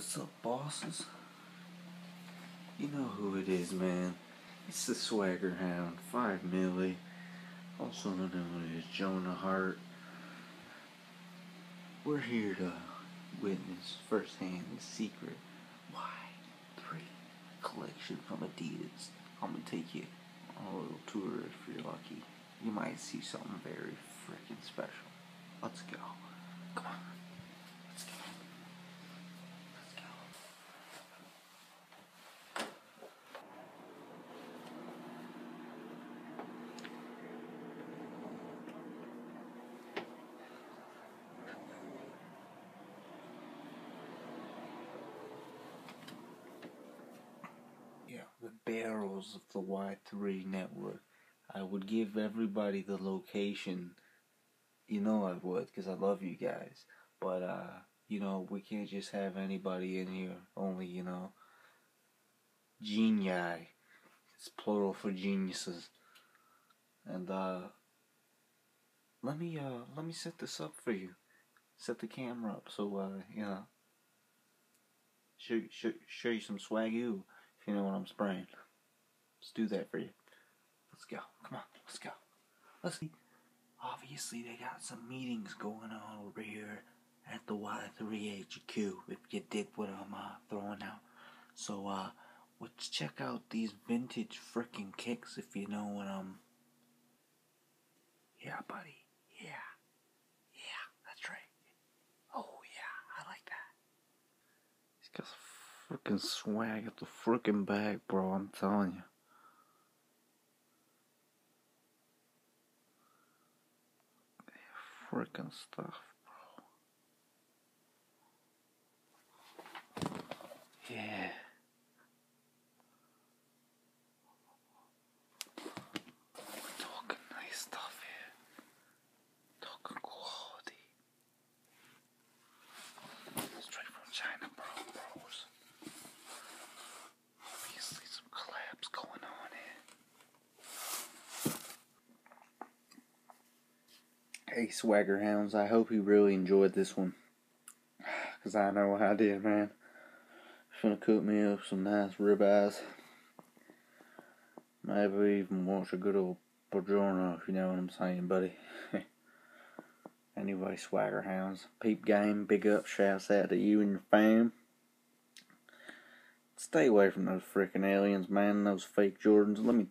What's up, bosses? You know who it is, man. It's the Swagger Hound, 5 milli, also known as Jonah Hart. We're here to witness firsthand the secret Y3 collection from Adidas. I'm gonna take you on a little tour if you're lucky. You might see something very freaking special. Let's go. Come on. Let's go. Let's go. Yeah, the barrels of the Y3 network. I would give everybody the location. You know I would, because I love you guys. But, uh, you know, we can't just have anybody in here. Only, you know, genii. It's plural for geniuses. And, uh, let me, uh, let me set this up for you. Set the camera up so, uh, you know, show, show, show you some swagoo, if you know what I'm spraying. Let's do that for you. Let's go. Come on, let's go. Let's see. Obviously, they got some meetings going on over here at the Y3 HQ, if you dig what I'm uh, throwing out. So, uh, let's check out these vintage freaking kicks, if you know what I'm. Yeah, buddy. Yeah, that's right. Oh, yeah, I like that. He's got freaking swag at the freaking bag, bro, I'm telling you. Freaking stuff, bro. Yeah. We're talking nice stuff here. Talking quality. Straight from China, bro, bros. Obviously, some collabs going on here. Hey, Swagger Hounds, I hope you really enjoyed this one. Because I know I did, man. Gonna cook me up some nice ribeyes. Maybe even watch a good old Buongiorno, if you know what I'm saying, buddy. anyway, Swagger Hounds, peep game, big up, shouts out to you and your fam. Stay away from those freaking aliens, man, those fake Jordans. Let me